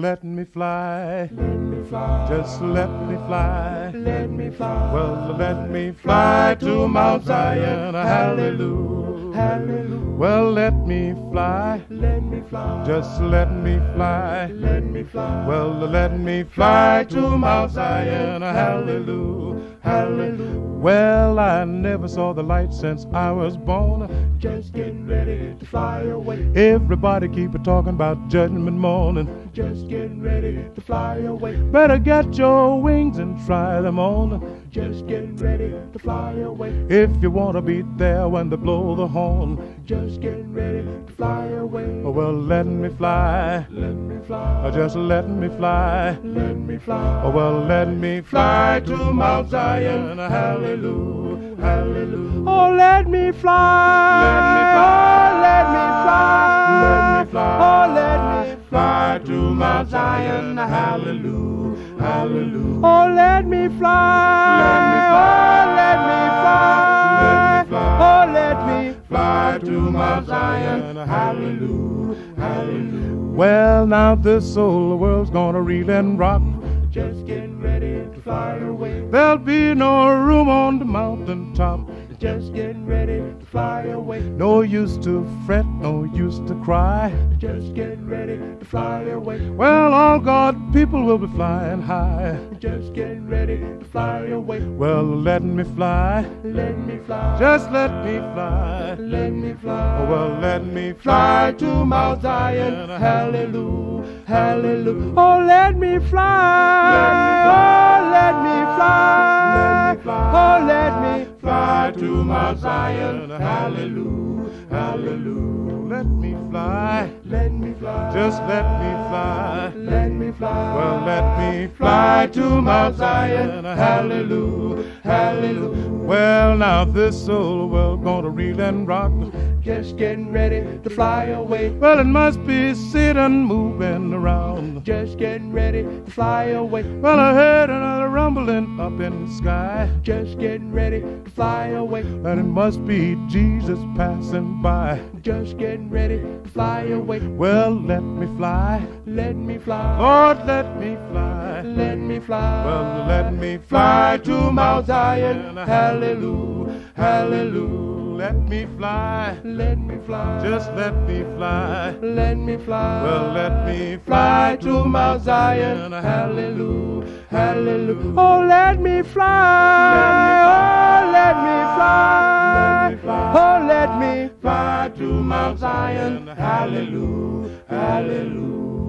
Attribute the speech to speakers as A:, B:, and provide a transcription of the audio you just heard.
A: let me fly.
B: Let me fly.
A: Just let me fly.
B: Let me fly.
A: Well, let me fly to Mount Zion. Hallelujah.
B: Hallelujah.
A: Well, let me fly.
B: Let me fly.
A: Just let me fly.
B: let me fly.
A: Well, let me fly to Mount Zion. Hallelujah.
B: Hallelujah.
A: Well, I never saw the light since I was born.
B: Just getting ready to fly away.
A: Everybody keep it talking about judgment morning.
B: Just getting ready to fly away.
A: Better get your wings and try them on.
B: Just getting ready to fly away.
A: If you wanna be there when they blow the horn.
B: Just getting
A: well, let me fly.
B: Let me fly.
A: Just let me fly.
B: Let me fly.
A: Oh, well, let me fly to Mount Zion. Hallelujah.
B: Hallelujah.
A: Oh, let me fly.
B: Let me fly.
A: Oh, let me fly.
B: Let me fly.
A: Oh, let me
B: Fly to Mount Zion. Hallelujah. Hallelujah.
A: Oh, let me fly.
B: Fly to Mount Zion. Hallelujah. Hallelujah.
A: Well, now this old world's gonna reel and rock.
B: Just getting ready to fly away.
A: There'll be no room on the mountain top.
B: Just getting ready to fly away.
A: No use to fret, no use to cry.
B: Just getting ready to fly away.
A: Well, all God people will be flying high.
B: Just getting ready to fly away.
A: Well, let me fly.
B: Let me fly.
A: Just let me fly.
B: let me fly.
A: Oh, well, let me
B: fly to Mount Zion. Hallelujah. Hallelujah.
A: Oh, let me fly. Oh, let me fly.
B: Let me fly.
A: Oh, let me
B: Fly to Mount Zion. Hallelujah. Hallelujah.
A: Let me fly.
B: Let me fly.
A: Just let me fly.
B: let me fly.
A: Well, let me fly to Mount Zion. Hallelujah.
B: Hallelujah.
A: Well, now this old world gonna reel and rock.
B: Just getting ready to fly away.
A: Well, it must be sitting moving around.
B: Just getting ready to fly away.
A: Well, I heard another rumbling up in the sky.
B: Just getting ready to fly away.
A: And it must be Jesus passing by.
B: Just getting ready to fly away.
A: Well, let me fly.
B: Let me fly.
A: Lord, let me fly.
B: Let me fly.
A: Well, let me
B: fly to Mount Zion. Hallelujah. Hallelujah.
A: Let me fly.
B: Let me fly.
A: Just let me fly.
B: let me fly.
A: Well, let me
B: fly to Mount Zion. Hallelujah. Hallelujah.
A: Oh, let me fly. Oh, let me fly.
B: Let me fly.
A: Oh, let me
B: Fly to Mount Zion. Hallelujah. Hallelujah.